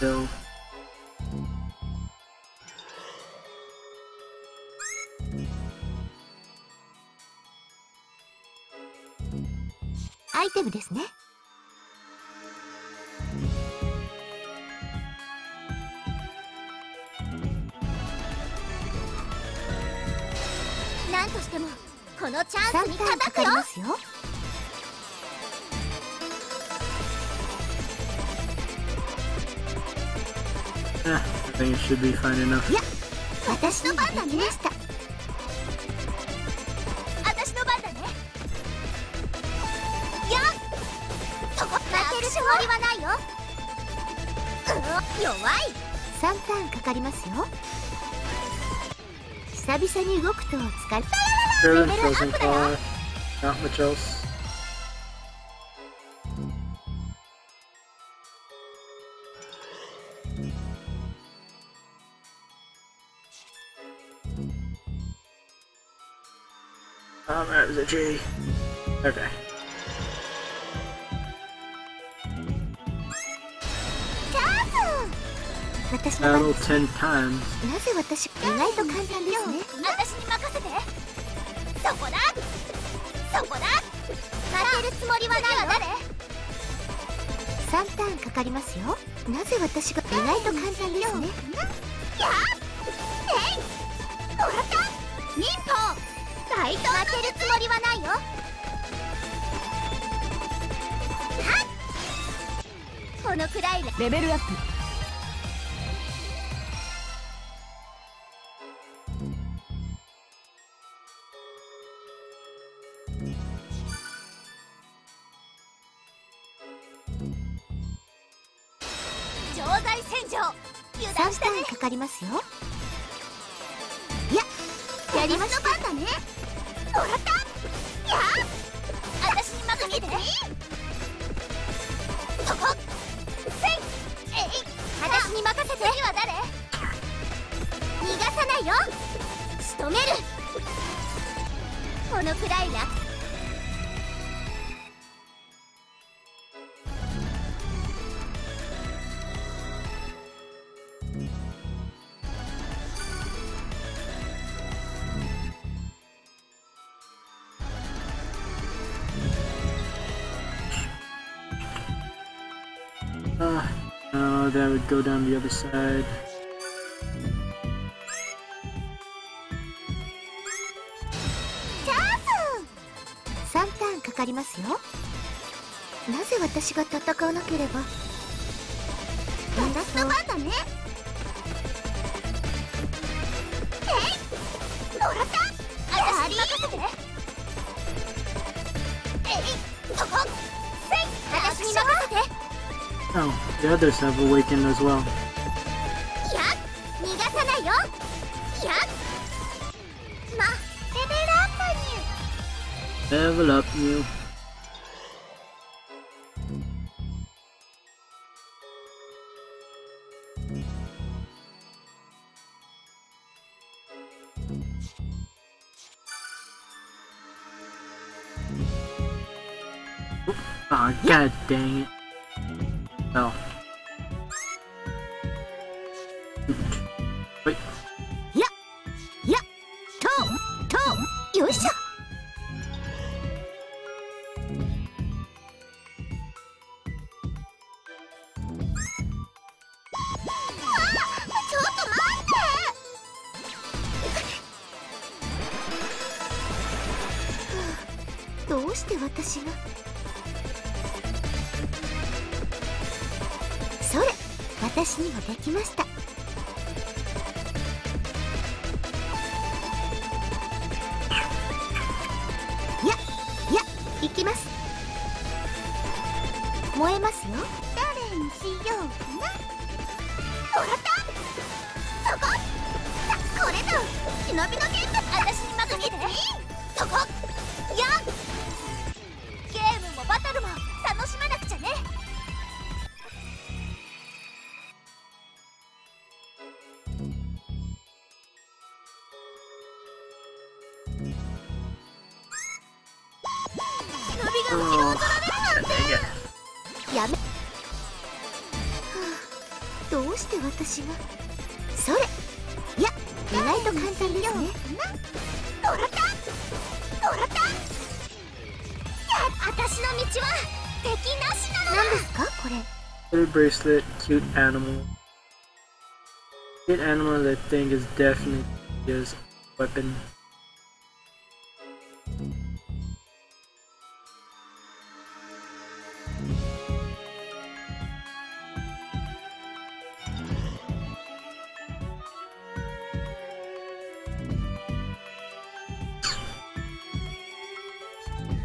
still. アイテムですね。なんとしてもこのチャン3スに叩くよ かりますよ Eh, I think it should be fine enough. 私にもできました私の番だねやっそこ負けるつもりはないようん弱い3ターンかかりますよ久々に動くと疲れ Sure, Level up frozen there. car. Not much else. Um, a G. Okay. Battle です10 times. なぜ私意外と簡単ですね？私に任せて？そこだ！そこだ！負けるつもりはないよ誰3ターンかかりますよ。なぜ私が意外と簡単ですね？やっ！えい！もらった？忍法対等負けるつもりはないよ。はっ！このくらいで。レベルアップ。このくらい楽 Uh, no, that would go down the other side. かかりますよ。なぜ私が戦わなければ。私の番だねえいもらった私に任せて。えいそこせい私に任せて。Oh, the others have awakened as well. やっ逃がさないよ Level up, you. Oh, god dang it. Oh. 私にもできました。やいや行きます。燃えますよ。誰にしようかな。もらったそこ。さこれだ。忍びの剣だ私に任せてそこ。やんゲームもバトルも。私の道は敵なしなのだ何ですかこれ Little bracelet, cute animal. Cute animal that I think is definitely his weapon.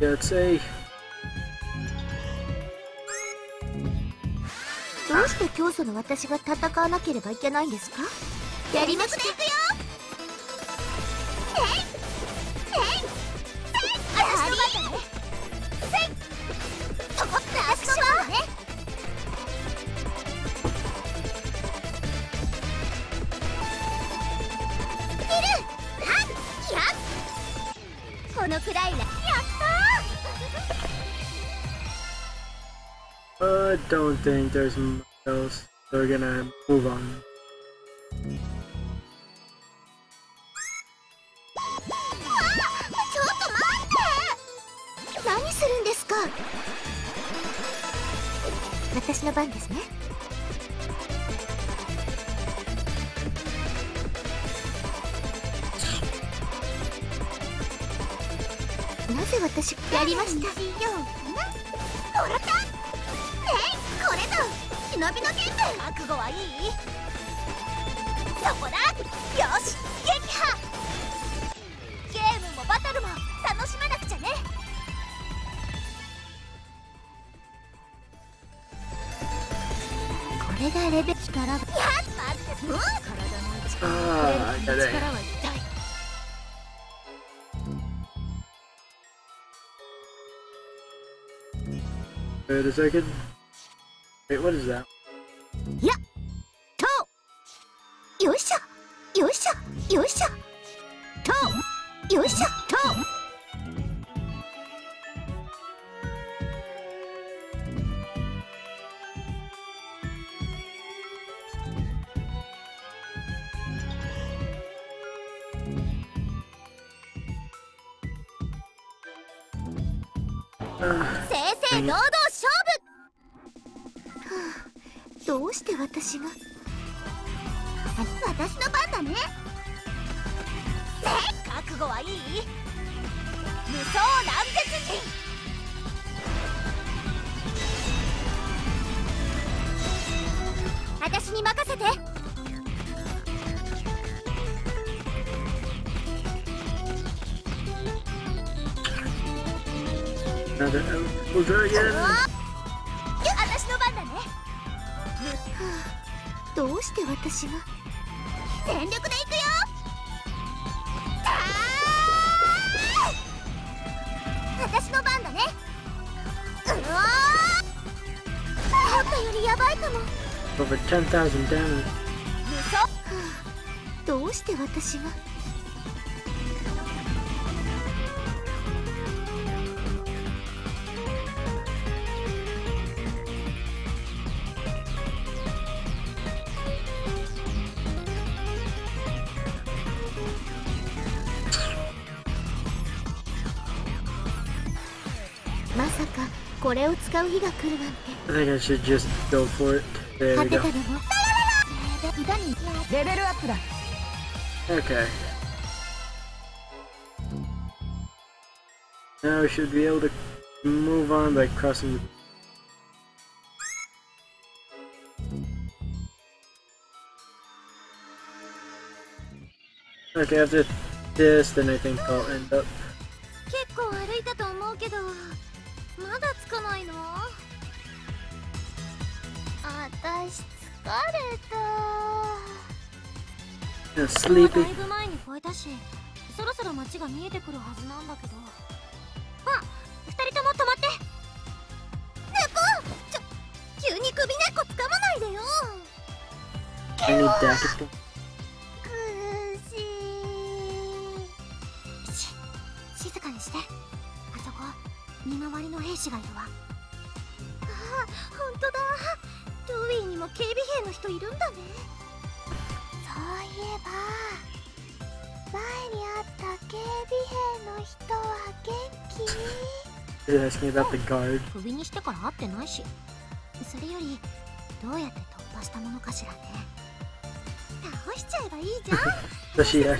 Yeah, let's say どうして教祖の私が戦わなければいけないんですか？やりましたいくよ don't think there's much else. We're gonna move on. なぜ私やりました忍びの剣で覚悟はいいそこだよし撃破ゲームもバトルも楽しまなくちゃねこれがレベル力がやっ待ってもう体の Ah, it. は痛い Wait a second. Wait, what is that? とよいしょよいしょよいしして私が。私の番だね。せい覚悟はいい。無双乱絶人。私に任せて。あどうして私が？全力でいくよ！私の番だね！うわー！思ったよりヤバいかも！Over 10,000 damage. どうして私が？まさかこれを使う日が来るなんて I think I should just go for it. There 果 we て go. たのも歌にレベルアップだ Okay. Now we should be able to move on by crossing. Okay, after this, then I think I'll end up. 結構歩いたと思うけど まだつかないの？私疲れた。Yeah, だ sleepy. いぶ前に超えたしそろそろ街が見えてくるはずなんだけど。あ二人とも止まって。猫！ちょ急に首根っこ掴まないでよ。I need jacket. 苦しい。し静かにして見回りの兵士がいるわ。あ本当だ。トゥーイーにも警備兵の人いるんだね。そういえば前に会った警備兵の人は元気？You're asking about the guard. クビにしてから会ってないし。それよりどうやって突破したものかしらね。倒しちゃえばいいじゃん。So she ダ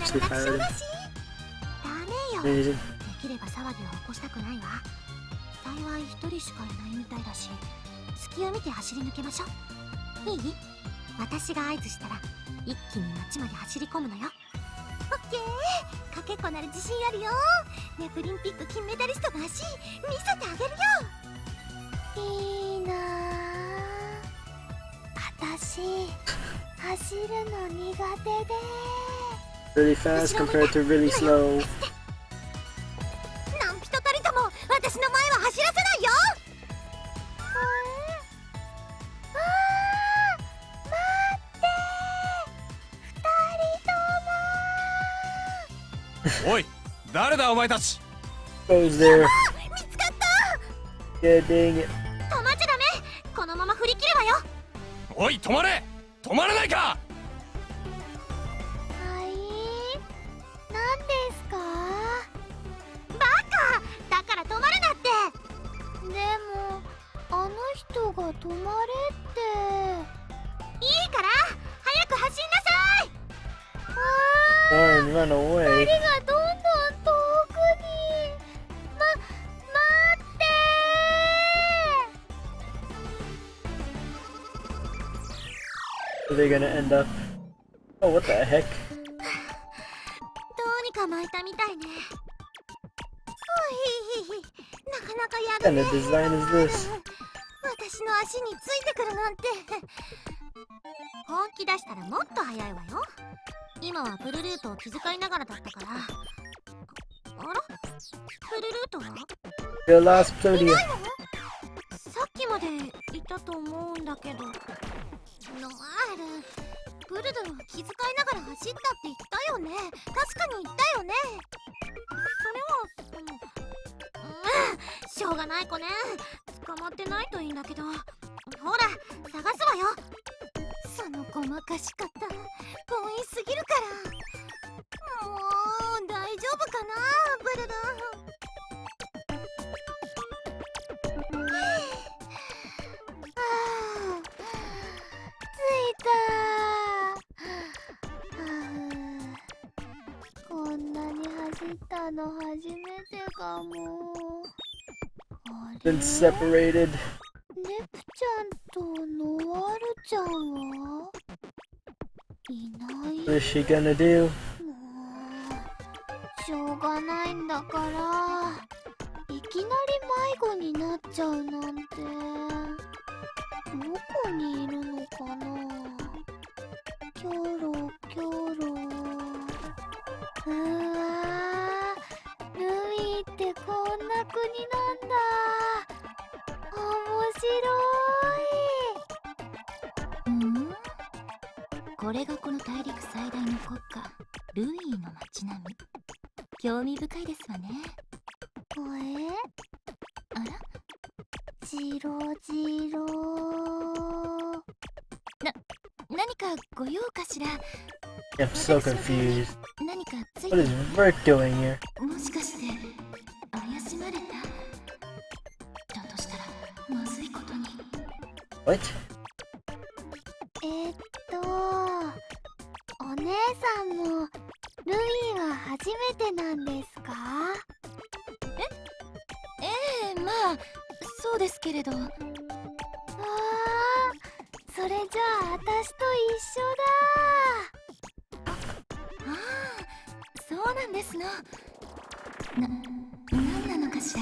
メよ.できれば騒ぎは起こしたくないわ幸い一人しかいないみたいだし隙を見て走り抜けましょう。いい？私が合図したら一気に街まで走り込むのよ。オッケー。かけっこなる自信あるよ。ネプリンピック金メダリストの足見せてあげるよ。いいなあ。私走るの苦手で。Really fast compared to really slow. おい誰だお前たち？Goes there. も見つかった Yeah, dang it. 止まっちゃダメ。このまま振り切るわよ。おい止まれ。止まらないか gonna end up? Oh, what the heck? どうにか巻いたみたいね。おいなかなかや design is this? 私の足についてくるなんて。本気出したらもっと早いわよ。今はプルルートを気遣いながらだったから。あら？プルルートは You lost Plutia. さっきまでいたと思うんだけどノアール。プルドルを気遣いながら走ったって言ったよね。確かに言ったよね。それはうん。しょうがない子ね。捕まってないといいんだけど。ほら探すわよ。そのごまかし方強引すぎるから。もう大丈夫かなブルルあたの初めてかもあれ Been separated. ネプちゃんとノワールちゃんはいない What is she gonna do? これがこの大陸最大の国家ルイーの街並み。興味深いですわね。えあら？ジロジロな何かご用かしら？I'm so confused. 何かつい What て is Vert doing here? もしかして怪しまれた？だとしたらまずいことに。What? えっとお姉さんもルイは初めてなんですか？えええまあそうですけれど。ああそれじゃあ私と一緒だ。ああそうなんですの。な何なのかしら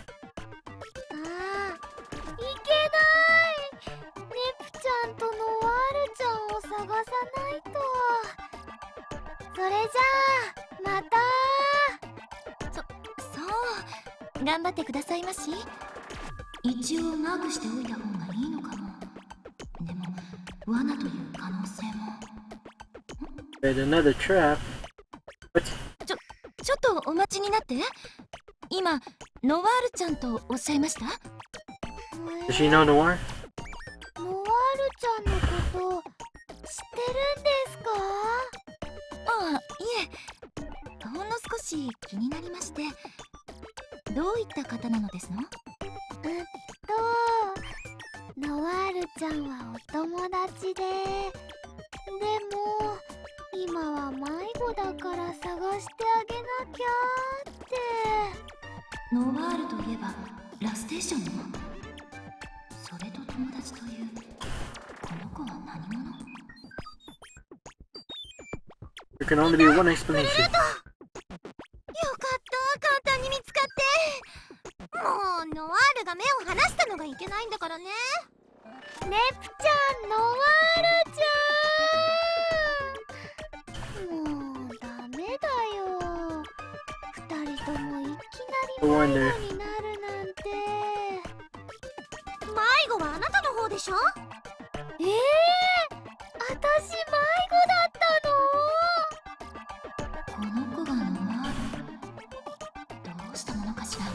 頑張ってくださいまし。一応マークしておいた方がいいのかも。でも罠という可能性も。Wait, another trap? What? ちょちょっとお待ちになって。今ノワールちゃんとおっしゃいました？Does she know Noir? ノワールちゃんのこと知ってるんですか？ああいえ。ほんの少し気になりましてどういった方なのですの？とノワールちゃんはお友達で。でも今は迷子だから探してあげなきゃって。ノワールといえばラステーションの？それと友達というこの子は何者？There can only be one explanation. No 迷 wonder. 子になるなんて迷子はあなたの方でしょ？ええー、私迷子だったの？この子がノワールどうしたものかしら。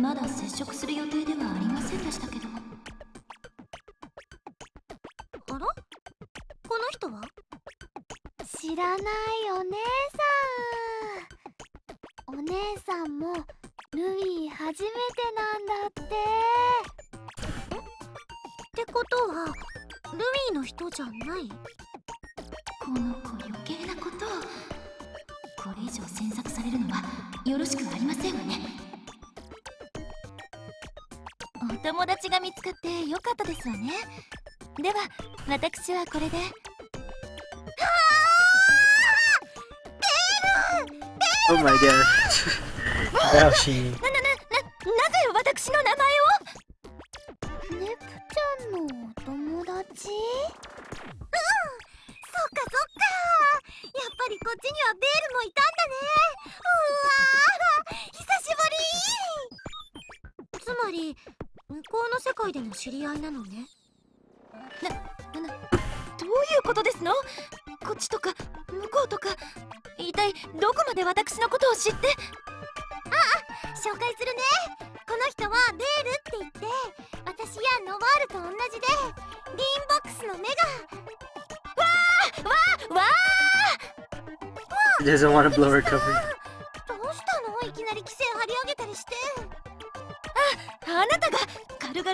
まだ接触する予定では初めてなんだって。ってことはルビーの人じゃない？この子余計なこと。をこれ以上詮索されるのはよろしくありませんわね。お友達が見つかってよかったですわね。では私はこれで。Oh my god. now she. 知り合いなのね。ななどういうことですの？こっちとか向こうとか一体どこまで私のことを知って？ああ紹介するね。この人はベールって言って私やノワールと同じでリンボックスの目が。わ She doesn't want to blow her cover?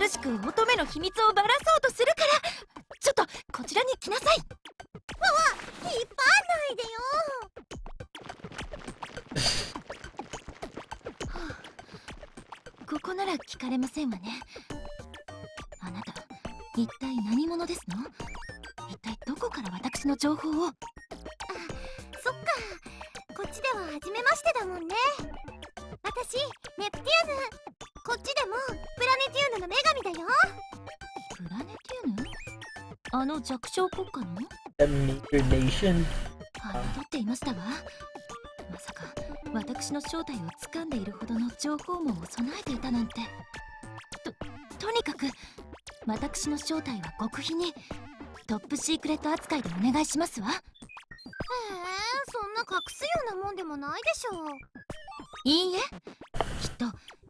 しく乙女の秘密をばらそうとするからちょっとこちらに来なさい。引っ張んないでよ。ここなら聞かれませんわね。あなた一体何者ですの？一体どこから私の情報を？そっか。こっちでは初めましてだもんね。私ネプティウヌこっちでもプラネティウヌの女神だよ。プラネティウヌあの弱小国家の？侮っていましたわ。まさか私の正体を掴んでいるほどの情報網を備えていたなんて。ととにかく私の正体は極秘にトップシークレット扱いでお願いしますわ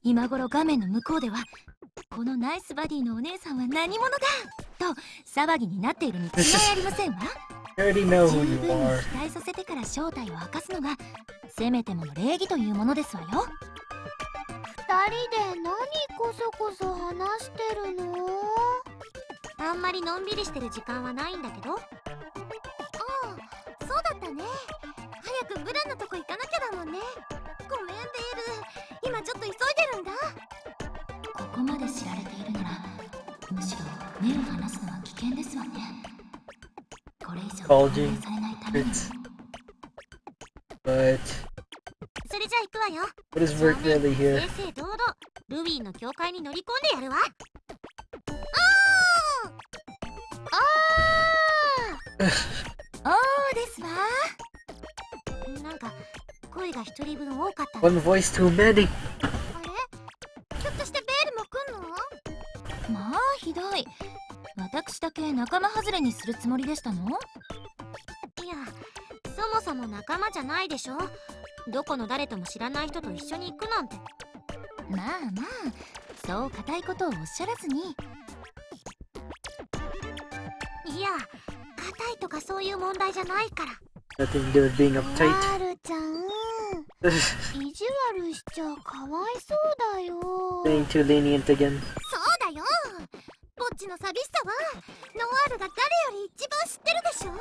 今頃画面の向こうではこのナイスバディのお姉さんは何者だ？と騒ぎになっているに違いありませんわ。十分に.期待させてから正体を明かすのがせめてもの礼儀というものですわよ。二人で何こそこそ話してるの？あんまりのんびりしてる時間はないんだけど。ああそうだったね。早くブランのとこ行かなきゃだもんね bulging bits. But what is work really here? ルビーの教会に乗り込んでやるわ。お ーおー。おーですわ。なんか声が一人分多かった。One voice too many. あれ？ひょっとしてベールも来んの？まあひどい。私だけ仲間外れにするつもりでしたの？も仲間じゃないでしょ。どこの誰とも知らない人と一緒に行くなんて。まあまあ。そう固いことをおっしゃらずに。いや硬いとかそういう問題じゃないから。Being uptight. るちゃん。意地悪しちゃかわいそうだよ。Being too lenient again. そうだよ。ぼっちの寂しさはノワールが誰より一番知ってるでしょ。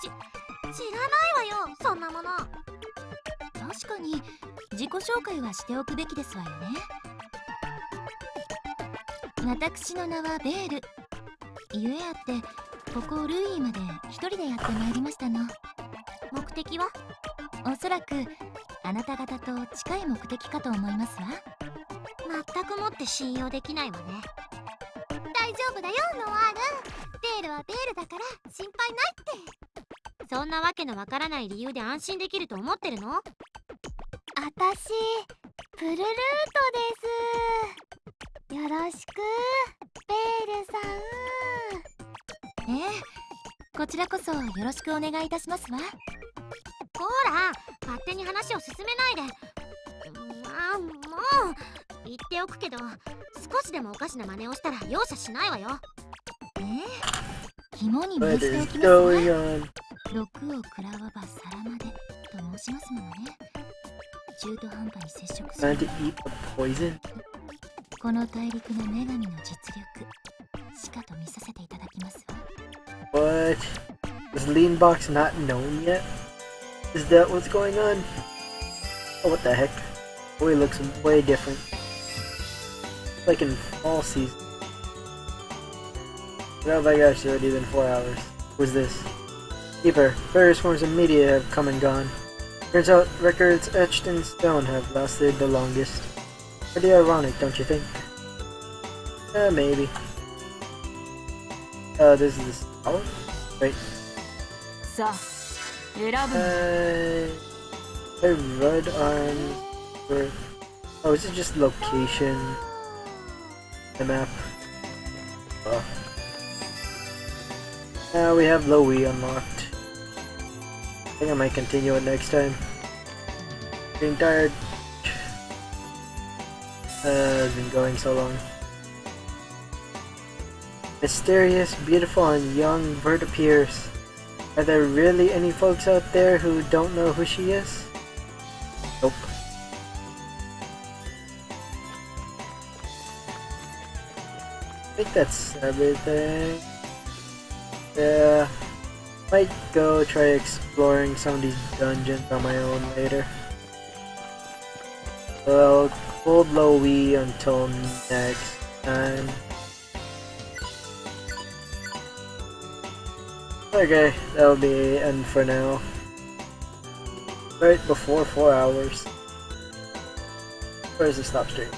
ち知らないわよそんなもの。確かに自己紹介はしておくべきですわよね。私の名はベール。ゆえあってここルイーまで一人でやってまいりましたの。目的は？おそらくあなた方と近い目的かと思いますわ。全くもって信用できないわね。大丈夫だよノワール。ベールはベールだから心配ないってそんなわけのわからない理由で安心できると思ってるの？あたしプルルートです。よろしくベールさん。ええこちらこそよろしくお願いいたしますわ。ほら勝手に話を進めないで。まあもう言っておくけど少しでもおかしな真似をしたら容赦しないわよ。ええ肝に銘じておきますわ毒を食らわば皿までと申しますものね中途半端に接触する?この大陸の女神の実力しかと見させていただきますわ What? Is Lean Box not known yet? Is that what's going on? Oh, what the heck? Boy looks way different. Like in fall season. Oh my gosh, it's already been four hours. Who's this? Deeper, various forms of media have come and gone. Turns out records etched in stone have lasted the longest. Pretty ironic, don't you think? Uh, maybe. Uh, this is the oh, Wait. Uh, I read on... For, oh, is it just location? The map? Oh. Now we have Lowy unlocked. I think I might continue it next time. Getting tired. Uh, it's been going so long. Mysterious, beautiful, and young Berta Pierce. Are there really any folks out there who don't know who she is? Nope. I think that's everything. Yeah. Might go try exploring some of these dungeons on my own later. Well, hold low Wii until next time. Okay, that'll be end for now. Right before four hours. Where's the stop stream?